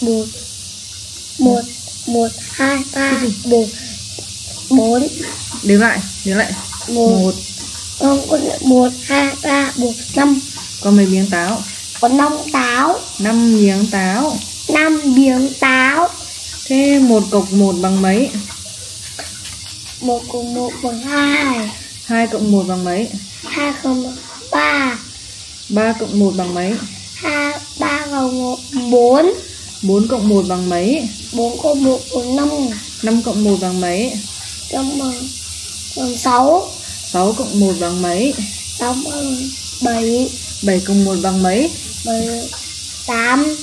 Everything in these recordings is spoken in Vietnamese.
một một một hai ba bốn bốn. Đếm lại, đếm lại. Một. Một. Không có một hai ba bốn năm. Có mấy miếng táo? Có năm táo. Năm miếng táo. Năm miếng táo. Thế một cộng một bằng mấy? một cộng một bằng hai. Hai cộng một bằng mấy? hai cộng một ba. Ba cộng một bằng mấy? hai ba cộng một bốn bốn cộng một bằng mấy? bốn cộng một bằng năm. Năm cộng một bằng mấy? năm bằng bằng sáu. Sáu cộng một bằng mấy? sáu bằng bảy. Bảy cộng một bằng mấy? bảy tám.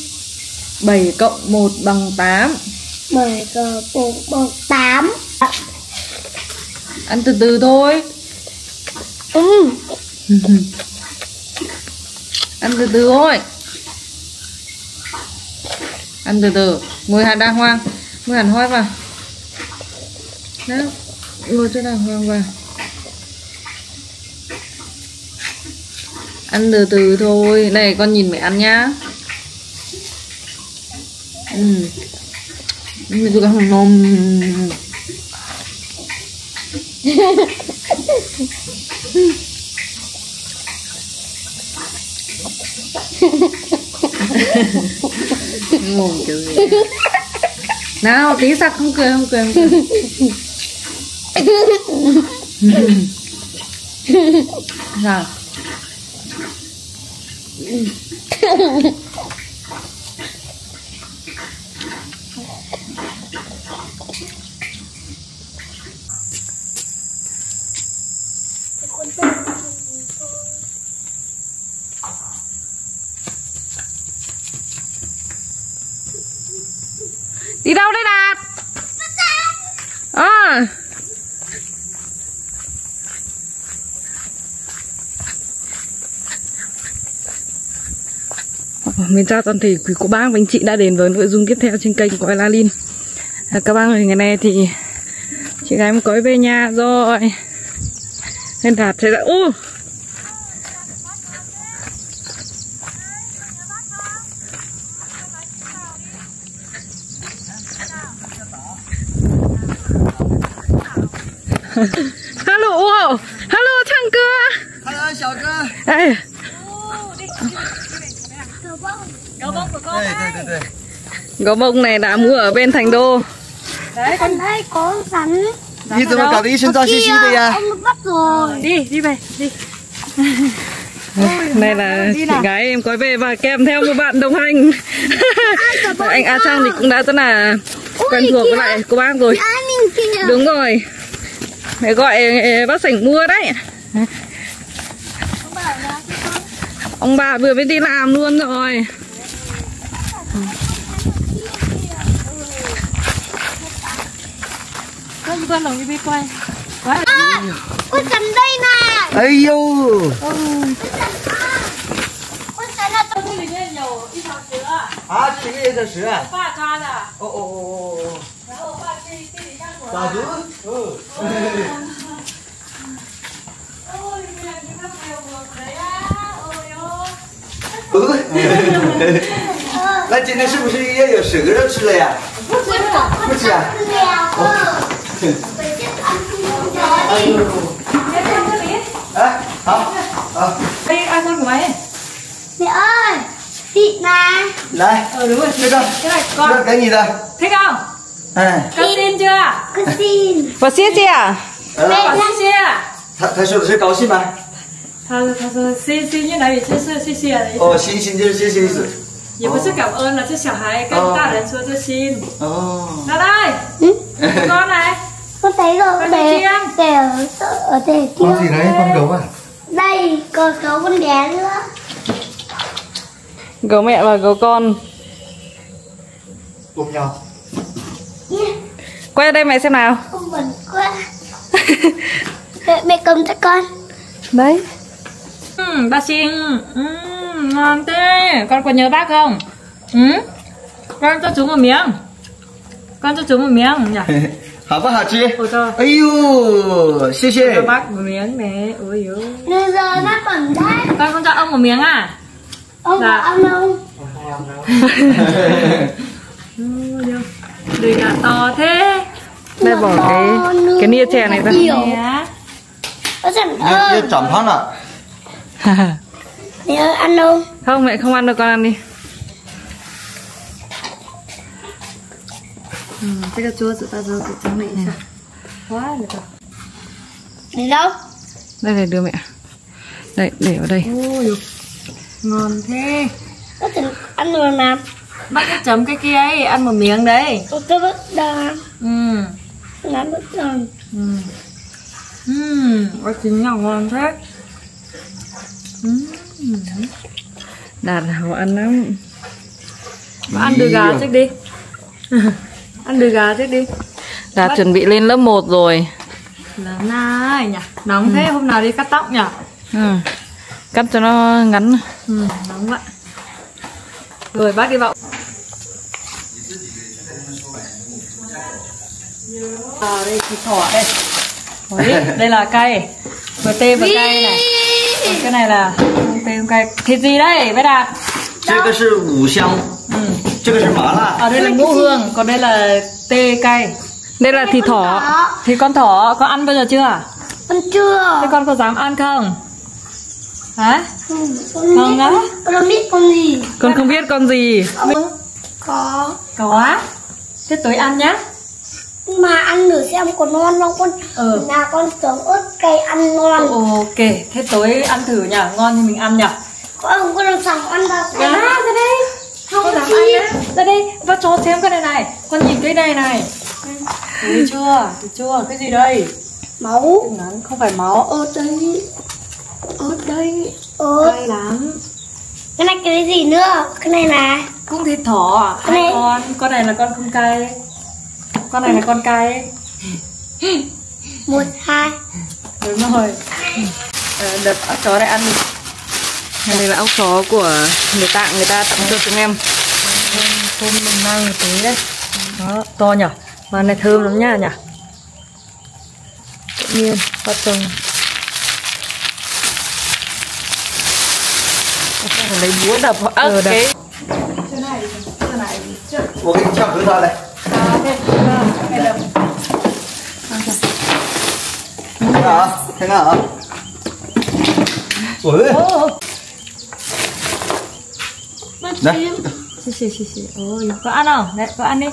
Bảy cộng một bằng tám. Bảy cộng một bằng tám. Ăn từ từ thôi. Ừ. Ăn từ từ thôi Ăn từ từ. Ngồi hạt đàng hoàng Ngồi hẳn hoa vào. Đó. Ngồi cho đàng hoàng vào. Ăn từ từ thôi. Này, con nhìn mẹ ăn nhá. Ừ. Bây Ha con ha. Ngon chữ gì Nào tí sặc không cười không cười không cười. Sao Đi đâu đấy Đạt? À Mình chào toàn thể quý cô bác và anh chị đã đến với nội dung tiếp theo trên kênh của La Linh à, Các bác ơi, ngày nay thì chị gái có về nhà rồi Nên Đạt sẽ đã... Ô! Hello, wow. Hello, 唱歌。 Hello，小哥。哎， đây, đây, đây, đây. Gấu bông này đã mua ở bên Thành Đô. Đấy, con đây có rắn. Đi rồi cả đi xin cho xí xí đây à. Ông bắt rồi. Đi, đi về, đi. Đây là chị gái em có về và kèm theo một bạn đồng hành Anh A Trang thì cũng đã rất là quen thuộc với lại cô bác rồi Đúng rồi Để gọi bác sảnh mua đấy Ông bà vừa mới đi làm luôn rồi con con lồng đi quay. Quá. À, con cầm đây này. Ây yo. Con cầm nó trong à? dạ, cái này có 1 giờ 10. À, 1 giờ 10. Ba ca đó. Ồ ồ ồ. Rồi ba cái cái này ra rồi. Dạ đúng. Ừ. Ôi, mình làm cái nó mèo vừa đấy á. Ôi ôi. Ừ. 那今天是不是又有蛇肉吃了呀？不吃了，不吃了。吃了呀。来，好，好。哎，二三五，你二，你来，来，二五，这个，这给你的，太高，哎，高兴就，我谢谢啊，谢谢。他他说的是高兴吗？他他说谢谢，你来也就是谢谢。哦，星星就是谢谢意思。也不是感恩了，是小孩跟大人说这xin。哦， Nào đây, ừ? con này. con thấy rồi Con để đi chiên. để ở ở để kia con gì đấy? Con gấu à? đây còn có con bé nữa Gấu mẹ và gấu con. cùng nhau. yeah. Quay đây mẹ xem nào. không bẩn quá mẹ, mẹ cầm cho con Đấy. Ừ, ba xin. Ừ, ngon thế con còn nhớ bác không ừ? con cho chú một miếng con cho chú một miếng nhỉ 好不好吃？不错。哎呦，谢谢。cho bác một miếng nè, ôi dồi. Bây giờ bác còn đấy. Con không cho ông một miếng à? Ông dạ. ăn không? Đây là to thế. Đây bỏ cái cái nia chè này ra. Nó chẳng ơn. Nia chẳng thoát ạ. Mẹ ơi ăn không? không mẹ không ăn đâu con ăn đi Ừ, cái chua sự ta rồi tự trắng này sao? Quá được rồi. Để đâu? đây này đưa mẹ đây để ở đây Ôi, ngon thế. Có sẵn ăn rồi mà Bác cứ chấm cái kia ấy, ăn một miếng đấy. Có cái bất đà Ừ. Làm bất đà Ừ. Ừ, có chín nhỏ ngon thế. Ừ. đạt họ ăn lắm Ăn đùi gà trước đi. ăn đùi gà trước đi. đạt chuẩn bị lên lớp 1 rồi Lớn này nhỉ. Nóng thế, hôm nào đi cắt tóc nhỉ? ừ. cắt cho nó ngắn Ừ, nóng vậy. Rồi bác đi vào. À, đây thịt thỏ đây. Đấy, đây là cay. Vừa tê vừa cay này. Còn cái này là không tê không cay. Thịt gì đây, bé Đạt? 这个是五香， Ừ. 这个是麻辣， Ở đây là ngũ hương, còn đây là tê cay. đây là thịt thỏ Thì con thỏ con ăn bao giờ chưa? Ăn chưa? Thế con có dám ăn không? Hả? Ừ, Con Không biết á? con không biết con gì con không biết con gì Có Có á? Thế tối ăn nhá. Mà ăn thử xem có ngon không con Ừ. Là con chấm ớt cay ăn ngon Ok, thế tối ăn thử nhỉ, ngon thì mình ăn nhỉ. Có không con làm sao ăn đâu Ra, ra đây. Không Con dám chi ăn á. Ra đây, vào cho xem cái này này. Con nhìn cái này này. Thấy chưa? Thấy chưa? Cái gì đây? Máu Ngắn không phải máu. Ớt đây Ớt đây Ớt Cay lắm. Cái này cái gì nữa Cái này là Cũng thịt thỏ à? Cái Hai này- con. Con này là con không cay con này là con cái một hai. Đúng rồi. À, đợt ốc chó này ăn được đây là ốc chó của người tặng người ta tặng cho chúng em. Hôm mình mang một tí đấy. Đó to nhở? Mà này thơm lắm nha nhỉ tự nhiên bắt từng lấy búa đập. Ờ ừ, cái này cái này trước búa cái chọc cứ ra đây thế nào thế nào ủa đây xì xì xì xì ôi có ăn nào, đấy có ăn đi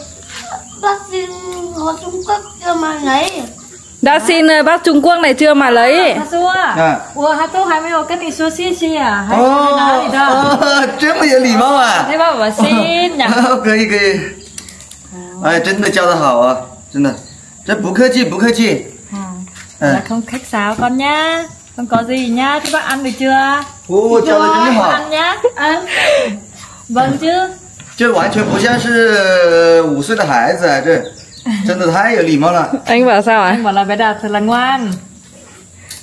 bác xin họ trung quốc chưa mà lấy đã xin ờ, bác Trung Quốc này chưa mà lấy. Ờ, dạ. Ủa, hả Tu hai mấy cái này số xin xin à? Ồ, ờ, trước bây giờ lì mau à? Thế bác bảo xin nhỉ? Ok, ok. 哎，真的教的好啊，真的，这不客气不客气，Là 嗯，không khách sáo con nhá. Con có gì nhá? Thế bác ăn được chưa? 哦，教的真 Rồi, 好，ăn nhá. Ăn. Vâng chứ. 这完全不像是五岁的孩子啊，这真的太有礼貌了。anh bảo sao ạ Anh bảo là bé Đạt thật là ngoan.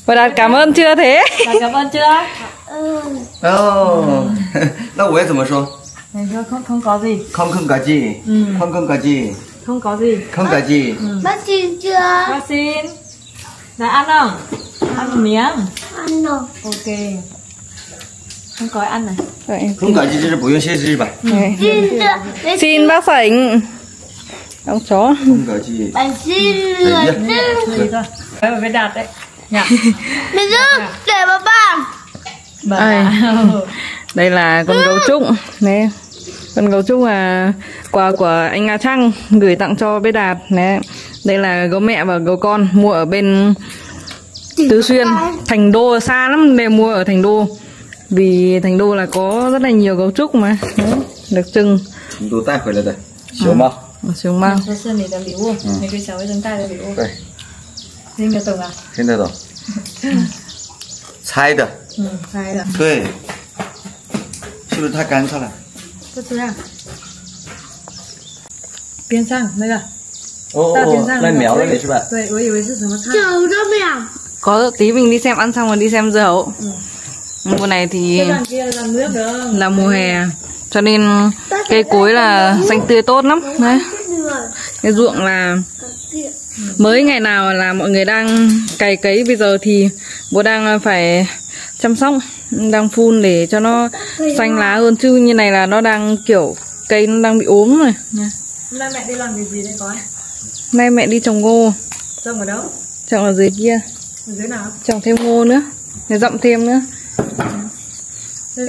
Bé đạt cảm ơn chưa thế Đạt cảm ơn chưa? Ừ 哦，那我也怎么说？Này chưa không không có gì. Không không có gì. Ừ. Không không có gì. Không có gì. Không có gì. Ừ. Xin chưa? Bác xin. Đã ăn không? Ăn một miếng. Ăn rồi. Ok. Không có ăn này. Không có gì thì là yêu xin gì bà. Xin? Xin bác sảnh. Ông chó. Không có gì. Bạn xin rồi. Gì thôi. Đấy với đạt đấy. Nhá. Mình giữ để bà bà. Bà. Đây là con gấu trúc. Nè con gấu trúc là quà của anh Nga Trăng gửi tặng cho bé Đạt nè đây là gấu mẹ và gấu con mua ở bên Tứ Xuyên Thành Đô xa lắm để mua ở Thành Đô vì Thành Đô là có rất là nhiều gấu trúc mà Đấy, được trưng 你都带回来的熊猫， ở xuống bao Thế sơn này là礼物，你可以小微针带的礼物。对，听得懂啊？听得懂？猜的，嗯，猜的。对，是不是太干燥了？ cho tôi à Bên sang, đây là. Ô, ô, ô, lại méo lên đấy chứ bạn. Vậy, tôi ý là Chờ đó mèo. Có tí mình đi xem ăn xong rồi đi xem dưa hấu. Ừ. Mùa này thì là mùa hè Cho nên cây cối là xanh tươi tốt lắm. Đấy. Cái ruộng là Mới ngày nào là mọi người đang cày cấy Bây giờ thì bố đang ờ, phải chăm sóc đang phun để cho nó xanh lá hơn chứ như này là nó đang kiểu cây nó đang bị ốm rồi nha. Hôm nay mẹ đi làm cái gì đây có? nay mẹ đi trồng ngô Trông ở đâu? trồng ở dưới kia Ở dưới nào? trồng thêm ngô nữa để dặm thêm nữa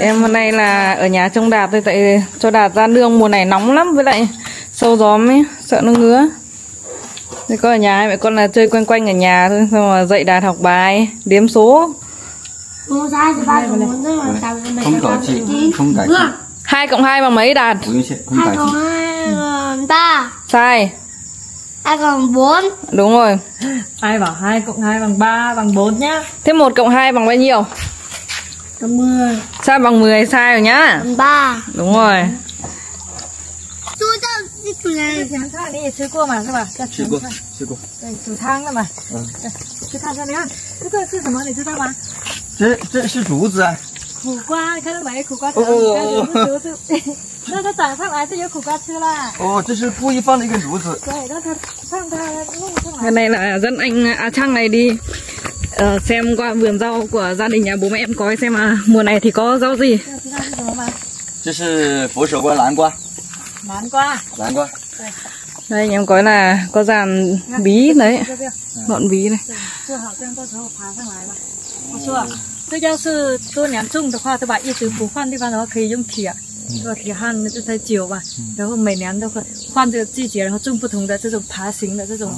em hôm nay là ở nhà trông đạt thôi tại cho đạt ra nương mùa này nóng lắm với lại sâu gió ấy sợ nó ngứa thì có ở nhà mẹ con là chơi quanh quanh ở nhà thôi xong rồi dạy đạt học bài đếm số Vâng, vâng. không có chị không có chị. Hai cộng hai bằng mấy đạt? Hai cộng hai ba. Sai. Hai cộng bốn. Đúng rồi. Ai bảo hai cộng hai bằng ba bằng bốn nhá. Thế một cộng hai bằng bao nhiêu? Bằng mười. Sai bằng mười sai rồi nhá? Ba. Đúng rồi. Chú cho chú này đi chơi cua mà các bạn chơi cua chú cô chú thang mà. Vâng. Chú thang cho nhá. Chú cô chú thang mà. 这个是什么？你知道吗？这这是竹子啊苦瓜，你看到没？苦瓜哦哦哦它是竹子。那它长上来就有苦瓜吃啦。哦这是故意放的一根竹子对，让它让它弄上来。 Cái này là dẫn anh A Trăng này đi ờ, xem qua vườn rau của gia đình nhà bố mẹ em coi xem là mùa này thì có rau gì. 这知道是什么吗？这是佛手瓜南瓜南瓜。南瓜 Đây nhà em coi là có dàn bí đấy, 这个 ngọn bí này. 对，做好这样到时候爬上来了。我说，这要是多年种的话，对吧？一直不换地方的话，可以用铁，对吧？铁焊的就太久嘛。然后每年都会换这个季节，然后种不同的这种爬行的这种。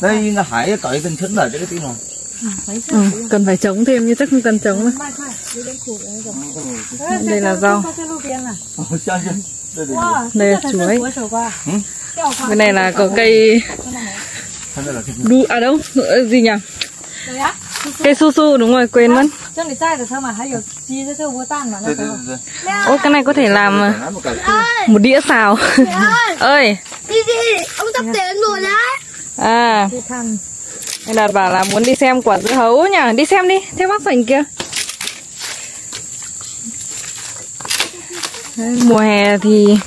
那应该还要搞一根撑在这个地方嗯，没事， Ừ, 不用。 cần phải chống thêm nhưng chắc không cần chống đâu. 卖菜有点苦的那种。 đây là rau 放在路边了。哦相信对对对哇， đây 这 là 才是 chuối 佛手瓜。嗯，吊花。 Cái này là có cây 看到了看到了 đu à đâu Ờ, gì nhỉ? Cây su su đúng rồi, quên mất. Chân này sai rồi sao mà hay được chi cho. Ô cái này có thể làm ờ, một đĩa xào. Ơi. Đi đi, ông tập tiền rồi đấy. À. anh Đạt bảo là muốn đi xem quả dưa hấu nhỉ Đi xem đi, theo bác Phành kia Mùa hè thì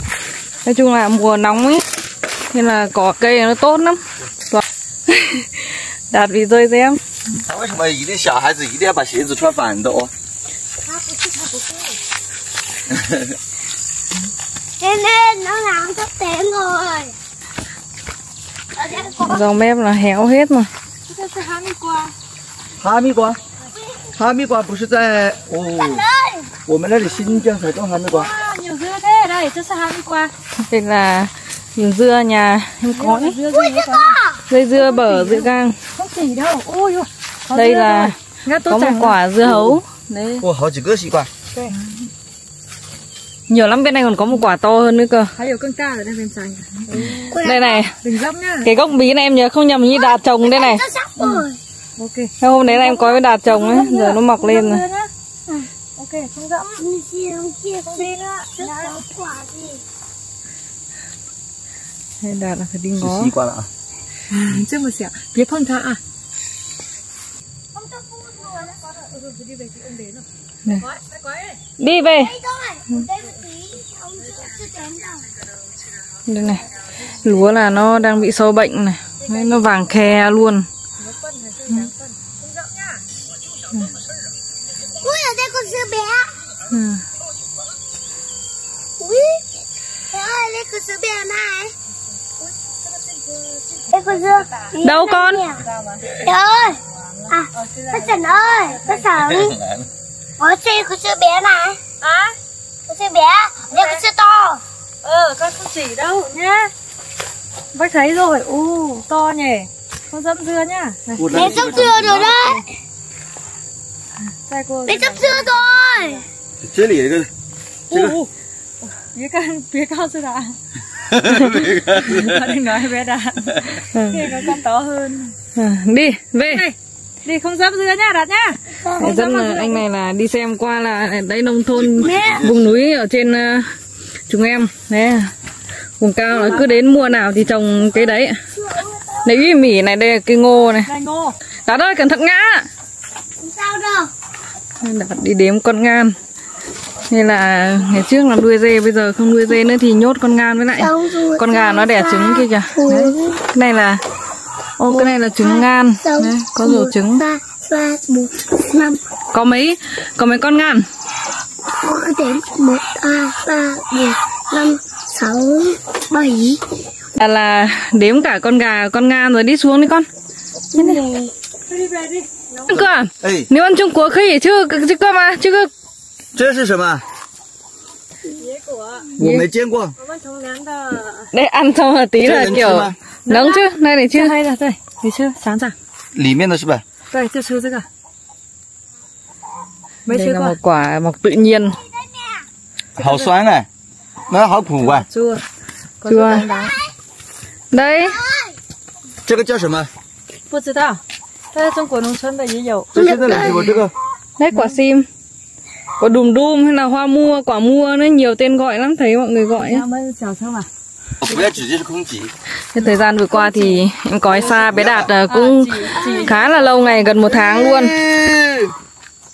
Nói chung là mùa nóng ấy Nên là cỏ cây nó tốt lắm Đạt bị rơi xem 他为什么一定小孩子一定要把鞋子穿反的哦？ Nên nên nó làm sắp đến rồi Ở đây có dòng mép là héo hết mà 这是哈密瓜，哈密瓜，哈密瓜不是在哦， đây 我们那里新疆才种哈密瓜。哇，有这个对đây，这是哈密瓜， đây là vườn dưa nhà em có đấy. 这个这个 dây dưa bở dưa gang không chỉ đâu, ôi ôi, có đây là có một quả dưa hấu. Đấy. Ủa họ chỉ cứ xị quả. Nhiều lắm bên này còn có một quả to hơn nữa cơ. Đây này. Cái gốc bí này em nhớ không nhầm như đạt trồng đây này. Okay. Ừ. Hôm đấy là em có cái đạt trồng ấy, giờ nó mọc lên rồi. Ok, không dẫm. Đây đạt là phải đi ngó. Chứ mà xẻo, biết phân thả à? Này. Quái, quái. đi về. Đây thôi Đây một tí? Ông chưa, chưa đến đâu. Đây này. Lúa là nó đang bị sâu bệnh này. Đấy, nó vàng khe luôn. Ui ở đây con dưa bé. Ừ. Ui. Ơi đây con dưa bé này Đây con dưa. đâu con? Trời ơi À, bác Trần ơi, bác Trần Có chê có chữ bé này À? Có chữ bé, nhưng có chữ to. Ờ, con không chỉ đâu nhá. Bác thấy rồi, u to nhỉ. Con dẫm dưa nhá. Bé dẫm dưa rồi đấy. Đây cô Bé dẫm dưa. rồi. Chết lỉ đấy cơ Bé con, bé con sư đã Con định nói bé con to hơn. Đi, về đi không dẫm dưa nhá, đặt nhá. Để dẫn là anh này là đi xem qua là đây nông thôn vùng núi ở trên uh, chúng em. Đấy. Vùng cao là cứ đến mùa nào thì trồng cái đấy. Này uy mỉ này đây là cây ngô này. Đạt ơi cẩn thận ngã. Không sao đâu. Đạt đi đếm con ngan. Nên là ngày trước làm nuôi dê bây giờ không nuôi dê nữa thì nhốt con ngan với lại con gà nó đẻ trứng kia kìa. Đấy. cái này là ô cái này là trứng ngan Xong đấy, có rổ trứng ba ba bốn năm có mấy có mấy con ngan có đến một hai ba bốn năm sáu bảy là, là đếm cả con gà con ngan rồi đi xuống đi con đi về đi cơ à? 哎， nếu ăn Trung Quốc可以这个这个吗这个这是什么？ 野果我没见过。我们从南的 đấy ăn xong là tí Thế là nướng kiểu chưa mà? nóng chứ này để chưa 这黑的对你吃尝尝里面的是吧？对就吃这个没 đây 吃 là 过 một quả mọc tự nhiên 好酸哎，那好苦啊！ chua có Chua. chút đắng đắng đấy 这个叫什么？不知道但是中国农村的也有这现在没吃过这个。 đấy quả sim có đùm đùm hay là hoa mua quả mua nó nhiều tên gọi lắm thấy mọi người gọi ấy. Thời gian vừa qua thì em cói xa bé Đạt à, cũng à, khá là lâu ngày gần một tháng luôn.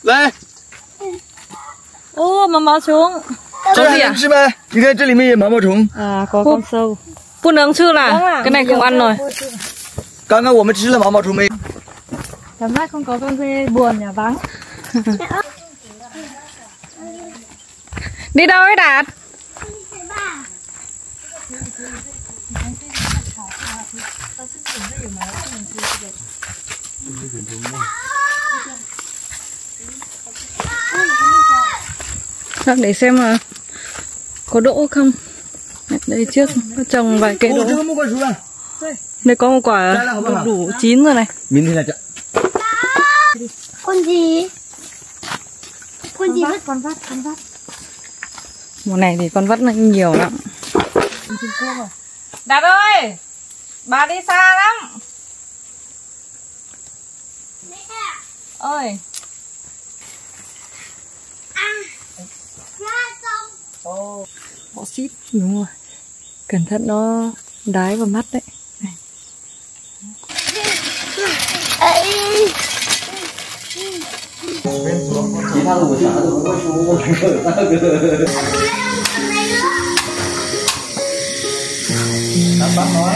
Đây. Ô mầm máu xuống. Có gì à? À có con sâu. Phun nướng chưa là? Vâng Cái này không ăn rồi. Cảm ơn mình chỉ là máu máu thùng Cảm giác không có con dê buồn nhà vắng. Đi đâu ấy Đạt? Đạt để xem mà có đỗ không Đây trước có trồng vài cây đỗ Đây có một quả đủ chín rồi này Mình thì là Con gì? Con gì? Con con vắt, con vắt mùa này thì con vắt nó nhiều lắm. Đạt ơi bà đi xa lắm. Ơi. Bỏ xít đúng rồi. Cẩn thận nó đái vào mắt đấy. Này. ấy 其他的我啥都不会说，我那个。拿把好啊！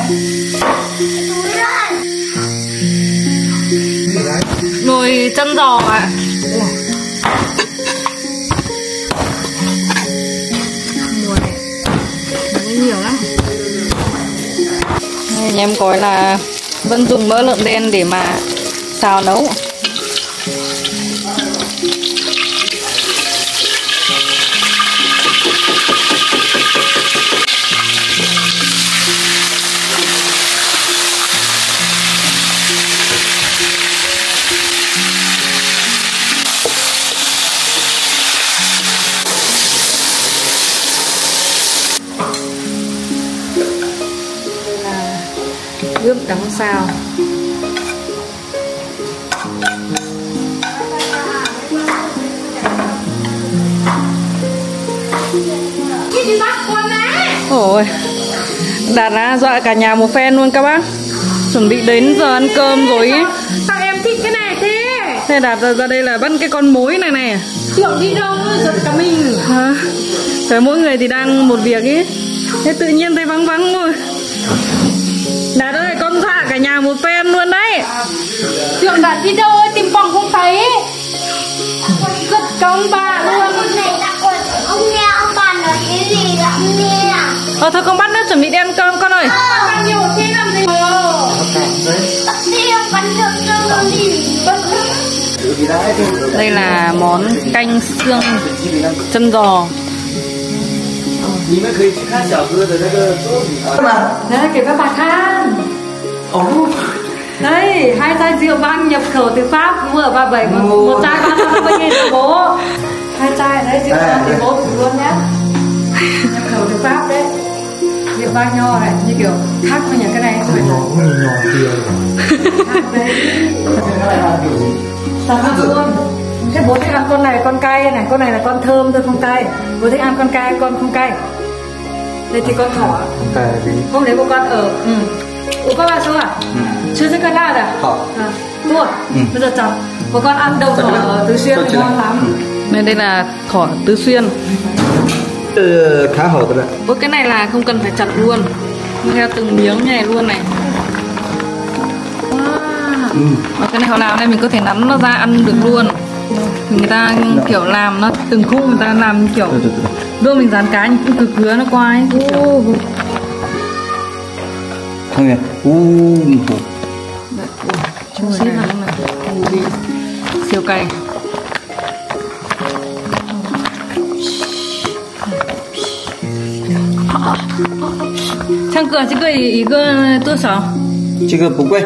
nồi chân giò ạ mùa này nó nhiều lắm Đây, nhà em coi là vẫn dùng mỡ lợn đen để mà xào nấu ôi đạt đã dọa cả nhà một phen luôn các bác. Chuẩn bị đến giờ ăn cơm rồi ý. sao em thích cái này thế. Thế đạt ra, ra đây là bắt cái con mối này này. Tưởng đi đâu giật cả mình. Hả? Trời mỗi người thì đang một việc ý. Thế tự nhiên thấy vắng vắng rồi Đạt ơi con dọa cả nhà một phen luôn đấy. Tưởng đã đi đâu ấy tìm vòng không thấy. Giật cả ông bà luôn. Ông nghe ông bà nói cái gì là ông nghe à Ờ thôi con bắt nó chuẩn bị đem cơm con ơi. Ờ, con nhiều thế làm gì đây là món canh xương chân giò. Đấy, cái các bạn ăn Đây, hai chai rượu vang nhập khẩu từ Pháp Mua ở 37, một, một chai 350 nghìn bố. Hai chai, đấy, rượu vang thì bố thử luôn nhé nhập khẩu từ Pháp đấy rượu vang nho này như kiểu khác với nhà cái này không phải khác đấy Thật luôn Thế bố thích ăn con này con cay này Con này là con thơm thôi không cay Bố thích ăn con cay con không cay Đây thì con thỏ Hôm đấy của con ở ừ. Ủa các bạn chưa à? Chưa thấy con lạ à? Thỏ. À, tua Bây giờ chồng Bố con ăn đầu thỏ ở Tứ Xuyên ngon lắm Nên đây là thỏ tứ xuyên khá hậu rồi Ôi cái này là không cần phải chặt luôn. Theo từng miếng như này luôn này. Ừ. Cái này họ làm đây mình có thể nắn nó ra ăn được luôn. Người ta kiểu làm nó từng khung người ta làm kiểu đưa mình dán cá nhưng cũng cứ cứa nó qua ấy. Không nhỉ u siêu cay. 唱歌这个一个多少？这个不贵，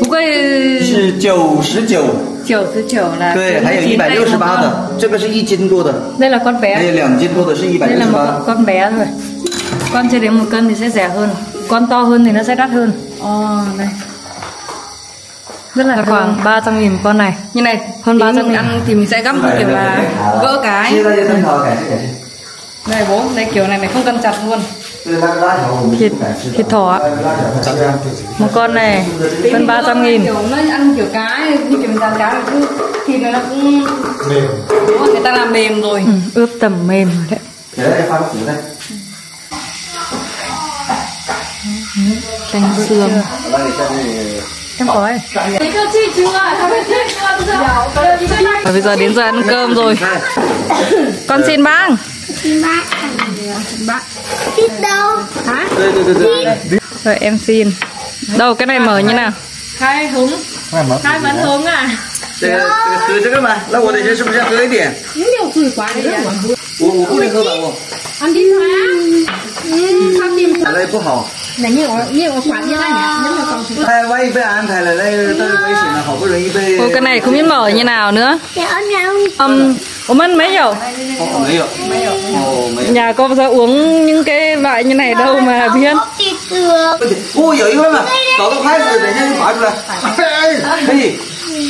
不贵是九十九。九十九啦。对，还有一百六十八的，这个是一斤多的， Đây là con 还有 bé. 两斤多的是一百 Đây 六 là 十 một 八。 con bé thôi. Con chưa đến một cân thì sẽ rẻ hơn. Con to hơn thì nó sẽ đắt hơn. Ồ, đây. Rất là khoảng 300 nghìn con này. Như này, hơn 300 nghìn ăn thì mình sẽ gấp kiểu là gỡ cái. 谢谢大家参考，感谢感谢。 đây bố, đây kiểu này này không cần chặt luôn. Thịt, thịt thỏ ạ. Một con này, hơn 300 nghìn. kiểu Nó ăn kiểu cá, như kiểu mình làm cá này cũng Thịt này nó cũng Mềm Đúng rồi, người ta làm mềm rồi. Ừ, Ướp tầm mềm rồi đấy. Thế đây, pha củ đây Chanh xương Em có ấy. Và bây giờ đến giờ ăn cơm rồi. Dạ. Con xin bang bác. Bác. Thịt đâu? Hả? 对对对对。 Rồi em xin. Đâu cái này mở như nào? khai húng 那么 khai bánh húng à 这个这个喝这个嘛，那我得先是不是要喝一点？ nhiều tuổi quá đấy à 我我不能喝吧我， ăn đi thôi á ừ, sao tìm 那不好。 này như ở như ở quán như này nhỉ nhưng mà còn 哎，万一被安排了，那都是危险了，好不容易被。 Ôi cái này không biết mở như nào nữa. Dạ ơn nhau. Um, Ủa ăn mấy hiểu? Không, mấy hiểu. Nhà con giờ uống những cái loại như này đâu mà biết. Ôi giời ơi mà, có cái khai rồi để nhân phải rồi. Cái gì?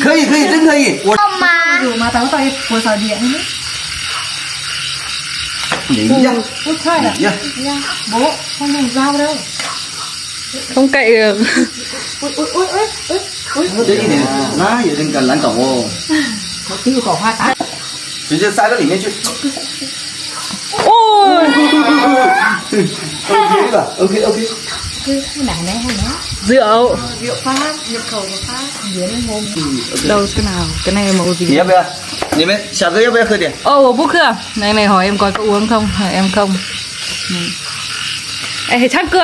Cái gì? Cái gì? Tính cái gì? Không mà. Dù mà tao tay của sợ điện nữa. Nhỉ nhá. Ôi trời ạ. Bố, con làm dao đâu. Không cậy được. Ôi ôi ôi ôi. Ôi. Đấy gì này. Lá gì đừng cần lãng cổng. Một tí cỏ hoa tán. 直接塞到里面去。 Ôi, OK 了，OK OK。 này này hay nó rượu. rượu pha nhập khẩu của pha biến hôm Đâu cái nào? Cái này màu 你 gì? 要不要？你们小哥要不要喝点？ Ô, oh, bút chưa? Này này hỏi em có có uống không? Hỏi em không. Ừ. Ê, chắc cơ.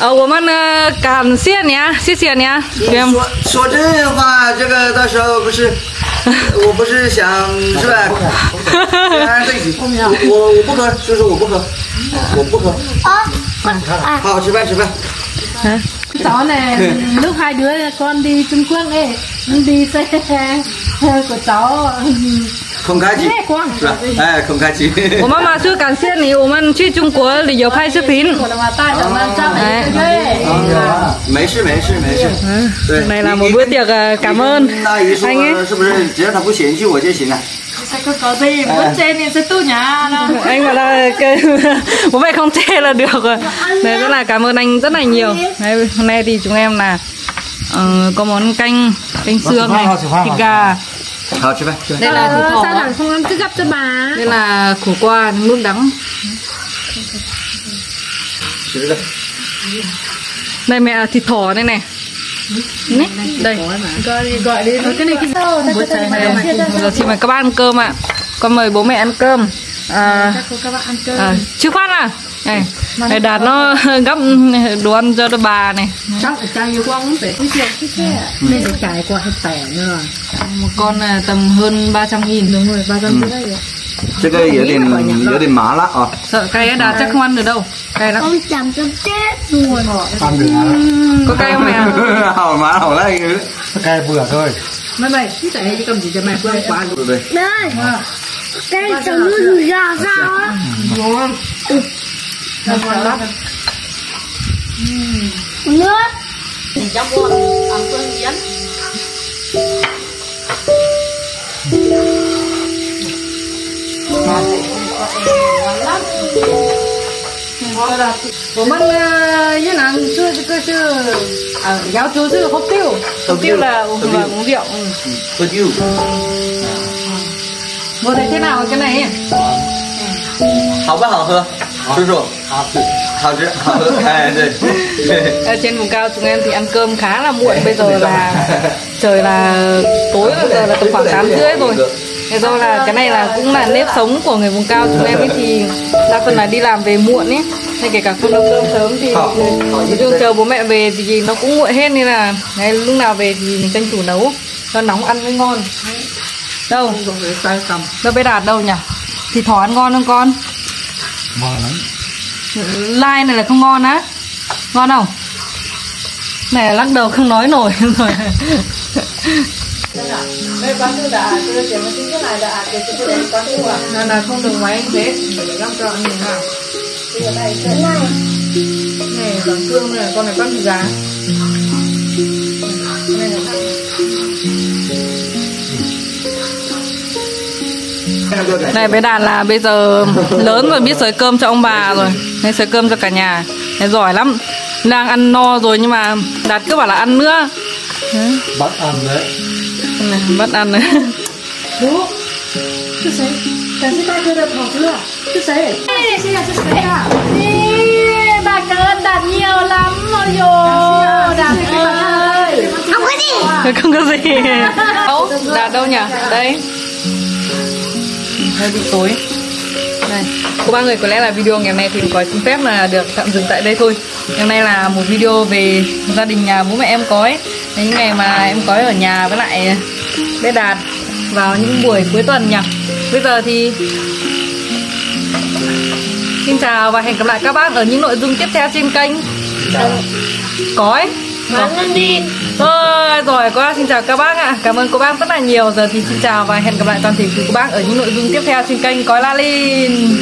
Ờ, 我们呃感谢你啊，谢谢你啊，em. 说说这话，这个到时候不是， 我不是想是吧？当然在一起，我我我不喝，叔叔我不喝，我不喝。Ơ. À. 好，吃饭吃饭。Hả? cháu này lúc hai đứa con đi Trung Quốc ấy đi xe của cháu không khai gì à, không khai gì của mà xưa cảm ơn thì của mình chứ Trung Quốc thì nhiều khách xuất tín mấy mấy mấy này là một bữa tiệc cảm ơn anh ấy anh bảo là bố mẹ không chê là được rồi Đấy, rất là cảm ơn anh rất là nhiều Đấy, hôm nay thì chúng em là uh, có món canh canh xương này thịt gà Thôi Đây là thịt thỏ Sao hẳn không ăn cứ gấp cho bà? Đây là khổ qua nước đắng. Đây. Mẹ à, thịt thỏ đây này. Đấy, đây. gọi gọi đi. Ờ, cái này cái giờ thì mời các bạn ăn cơm ạ. À. con mời bố mẹ ăn cơm. À, à, trước phát à. Này này đạt ờ, nó ờ. gấp đồ ăn cho bà này. Chắc phải trang nhiều quăng phải? Cái chuyện ừ. nên phải trải qua hết tẻ nữa một con là tầm hơn 300 nghìn. Đúng rồi 300 nghìn ừ. đấy Chứ cái giữa tiền giữa tiền mã lắc à Sợ cây ấy đạt chắc không ăn được đâu. Cây lắm. Ôi chạm cho chết rồi Ăn được Có cây không mày à? Hầu má hầu lấy cây vừa thôi. Mày mày, cái tại cái cầm gì cho mày? Quên quá rồi Đây. Đây. Cái như ra sao á. ngon ngon lắm Nước. của mình như nào chưa chưa chưa à, giáo chú chưa hốc tiêu hốc tiêu là uống là uống rượu ừ. 喝酒。 mua thấy thế nào cái này 好不好喝？叔叔， học học học ở trên vùng cao chúng em thì ăn cơm khá là muộn. Bây giờ là trời là tối bây giờ là tầm khoảng tám rưỡi rồi. Thế do là cái này là cũng là nếp sống của người vùng cao chúng em ấy thì đa phần là đi làm về muộn ấy. Hay kể cả không nấu cơm sớm thì dù chờ bố mẹ về thì nó cũng nguội hết nên là ngày lúc nào về thì mình tranh thủ nấu cho nóng ăn mới ngon. Đâu? Đâu bé đạt đâu nhỉ? Thì thỏ ăn ngon không con? Ngon lắm lai này là không ngon á. Ngon không? Này lắc đầu không nói nổi rồi. Là là không được máy anh thế để găm cho anh nhìn nào. Cái này. Này bằng xương này con này bắt thịt này bé đạt là bây giờ lớn rồi biết sới cơm cho ông bà rồi. Này sới cơm cho cả nhà. Này giỏi lắm. Đang ăn no rồi nhưng mà đạt cứ bảo là ăn nữa. Đấy, bắt ăn đấy. Này, bắt ăn nữa. Bố, chú sấy, cả sẽ tay cơ được học chưa? Chú sấy, xin là chú sấy à? Ê, đạt cảm ơn đạt nhiều lắm rồi Đạt ơi. Không có gì. Không có gì. Đâu đạt đâu nhỉ? Đây hơi bị tối. Này cô ba người có lẽ là video ngày hôm nay thì có xin phép là được tạm dừng tại đây thôi. Ngày hôm nay là một video về gia đình nhà bố mẹ em có ấy. Đấy, những ngày mà em có ở nhà với lại bé đạt vào những buổi cuối tuần nhỉ. Bây giờ thì xin chào và hẹn gặp lại các bác ở những nội dung tiếp theo trên kênh. Có ấy. Ăn đi Thôi, rồi cô bác xin chào các bác ạ. Cảm ơn cô bác rất là nhiều. Giờ thì xin chào và hẹn gặp lại toàn thể quý cô bác Ở những nội dung tiếp theo trên kênh Cói La Linh